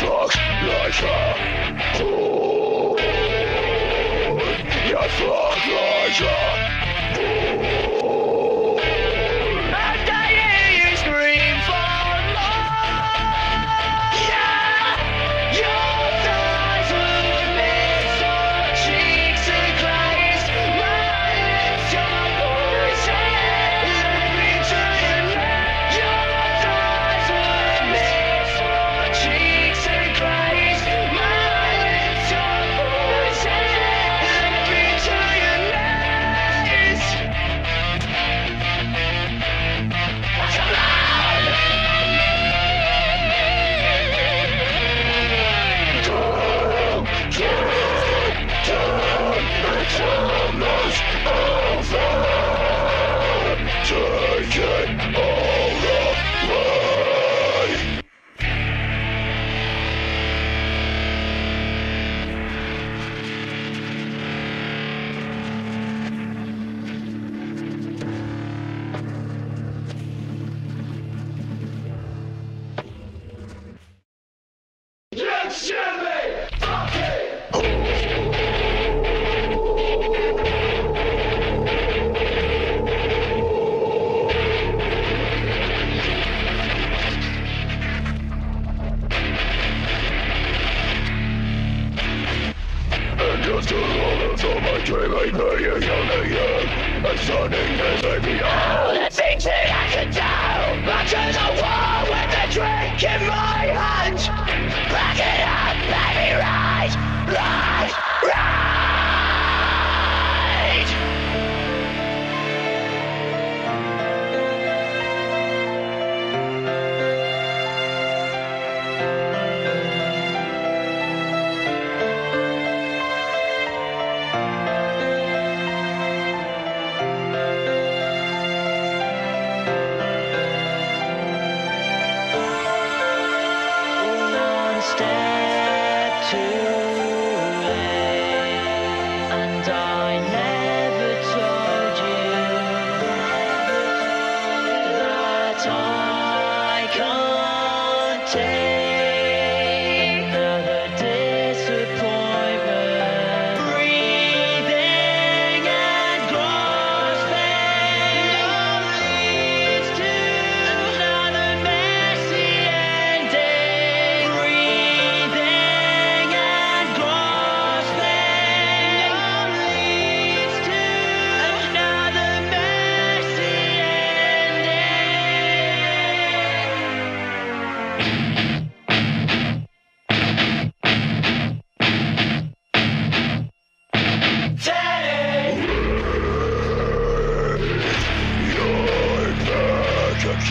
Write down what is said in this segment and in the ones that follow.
fucks like a whore. You fuck like a whore. Fight for a sonic desert beyond. All the things that I do, the with.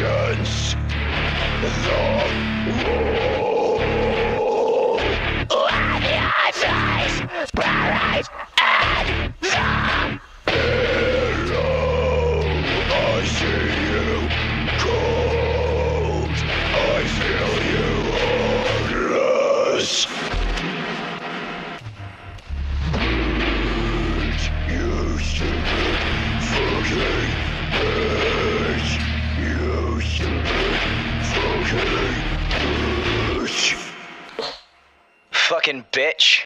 Vengeance. The War. Who are the answers? Spirit and the fucking bitch.